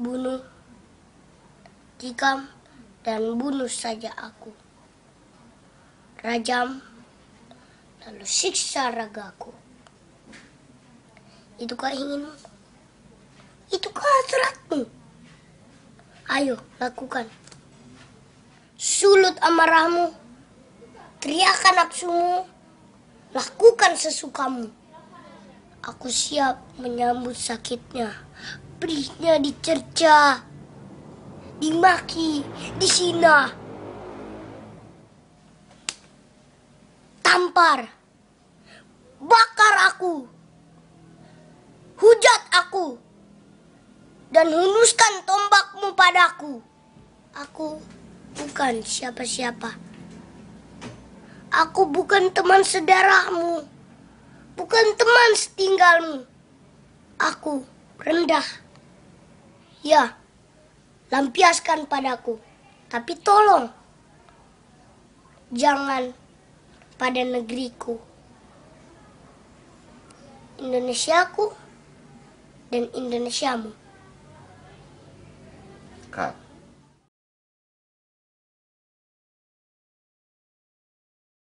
bunuh, tikam, dan bunuh saja aku. Rajam, lalu siksa ragaku. Itukah inginmu? Itukah hasratmu? Ayo, lakukan. Sulut amarahmu, teriakan nafsumu, lakukan sesukamu. Aku siap menyambut sakitnya, pedihnya dicerca, dimaki, disina, tampar, bakar aku, hujat aku, dan hunuskan tombakmu padaku. Aku bukan siapa-siapa. Aku bukan teman sedarahmu, bukan teman setinggalmu. Aku rendah. Ya, lampiaskan padaku, tapi tolong jangan pada negeriku. Indonesiaku dan Indonesiamu. Kak,